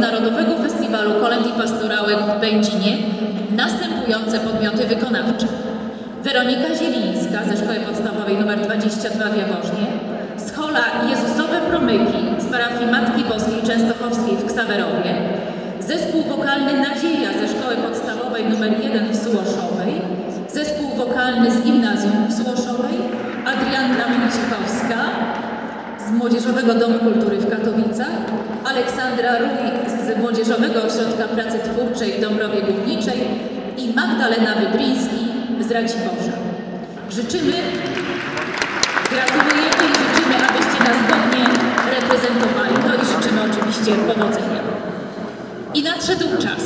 Międzynarodowego Festiwalu Kolęd i Pastorałek w Będzinie następujące podmioty wykonawcze. Weronika Zielińska ze Szkoły Podstawowej nr 22 w Jaworznie, Schola Jezusowe Promyki z parafii Matki Boskiej Częstochowskiej w Ksawerowie, Zespół wokalny Nadzieja ze Szkoły Podstawowej nr 1 w Sułoszowej, Zespół wokalny z Gimnazjum w Sułoszowej, Adrianna Wójcikowska, z Młodzieżowego Domu Kultury w Katowicach, Aleksandra Ruj z Młodzieżowego Ośrodka Pracy Twórczej w Dąbrowie Górniczej i Magdalena Wydryński z Raciborza. Życzymy, gratulujemy i życzymy, abyście nas godnie reprezentowali. No i życzymy oczywiście powodzenia. I nadszedł czas,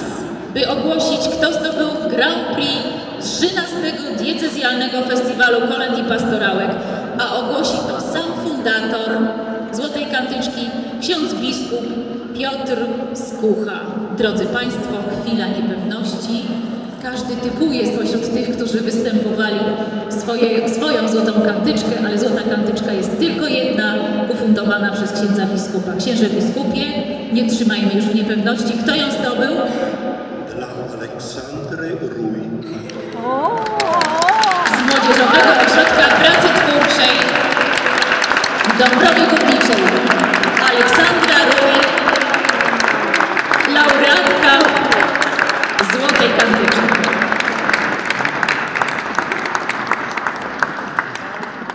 by ogłosić, kto zdobył Grand Prix 13 Diecezjalnego Festiwalu Kolęd i Pastorałek, a ogłosi to sam fundator Piotr Skucha. Drodzy Państwo, chwila niepewności. Każdy typuje spośród tych, którzy występowali swoje, swoją złotą kantyczkę, ale złota kantyczka jest tylko jedna, ufundowana przez księdza biskupa. Księże biskupie, nie trzymajmy już w niepewności. Kto ją zdobył? dla Aleksandry Rójki. z Młodzieżowego Ośrodka Pracy Twórczej Dąbrowie Górniczej. importante.